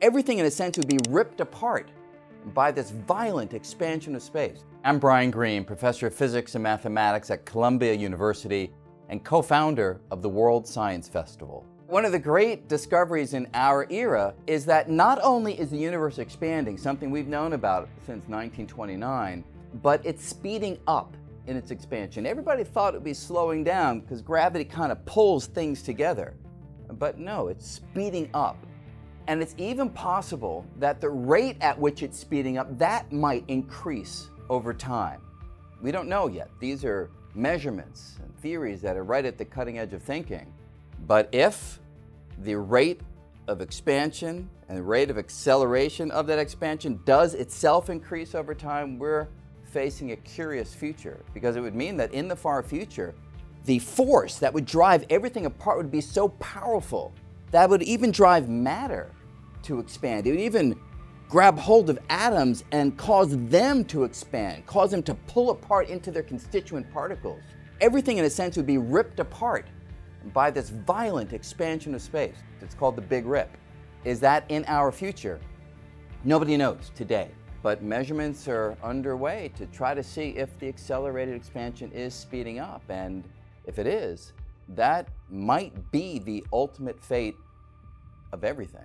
everything in a sense would be ripped apart by this violent expansion of space. I'm Brian Greene, professor of physics and mathematics at Columbia University and co-founder of the World Science Festival. One of the great discoveries in our era is that not only is the universe expanding, something we've known about since 1929, but it's speeding up in its expansion. Everybody thought it would be slowing down because gravity kind of pulls things together. But no, it's speeding up. And it's even possible that the rate at which it's speeding up, that might increase over time. We don't know yet. These are measurements and theories that are right at the cutting edge of thinking. But if the rate of expansion and the rate of acceleration of that expansion does itself increase over time, we're facing a curious future because it would mean that in the far future, the force that would drive everything apart would be so powerful that would even drive matter to expand. It would even grab hold of atoms and cause them to expand, cause them to pull apart into their constituent particles. Everything, in a sense, would be ripped apart by this violent expansion of space. It's called the Big Rip. Is that in our future? Nobody knows today, but measurements are underway to try to see if the accelerated expansion is speeding up. And if it is, that might be the ultimate fate of everything.